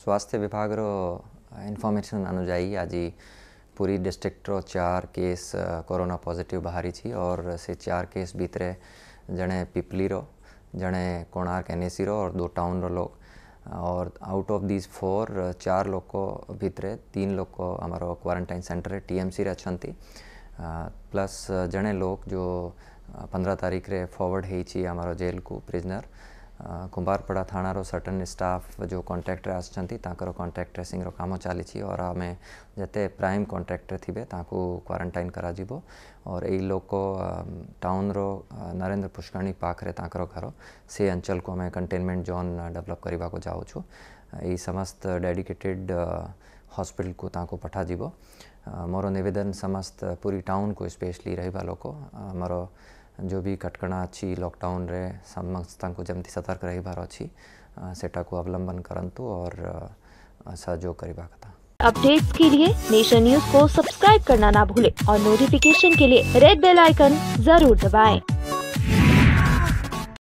स्वास्थ्य विभाग इनफर्मेशन अनुजाई आज पुरी डिस्ट्रिक्ट चार केस कोरोना पॉजिटिव बाहरी और से चार केस भितर जड़े पिपली जड़े कोणार्क एनएसी रो और दो टाउन लोग। और आउट ऑफ़ दीज फोर चार लोग को भितर तीन लोग को आमर क्वारंटाइन सेंटर टीएमसी अछंती प्लस जड़े लोग जो पंद्रह तारीख रे फॉरवर्ड होती आमर जेल को प्रिजनर कुंभारपड़ा थाणार सर्टन स्टाफ जो कॉन्ट्राक्टर आसर कॉन्ट्राक्ट ट्रेसिंग काम चली और आम जिते प्राइम कॉन्ट्राक्टर थे क्वारंटाइन करा और यही लोक टाउन रो नरेंद्र पुष्करणी पाखे घर, से अंचल को आम कंटेनमेंट जोन डेवलप करने को यही समस्त डेडिकेटेड हॉस्पिटल को ताको पठा मोर निवेदन समस्त पूरी टाउन को स्पेशली रहा लोक। आमर जो भी कटकणा अच्छी लॉकडाउन रे समस्त जमी सतर्क रही अच्छी को अवलंबन करंतु और सहयोग करवा कथा अपडेट्स के लिए नेशन न्यूज़ को सब्सक्राइब करना ना भूले और नोटिफिकेशन के लिए रेड बेल आइकन ज़रूर दबाएँ।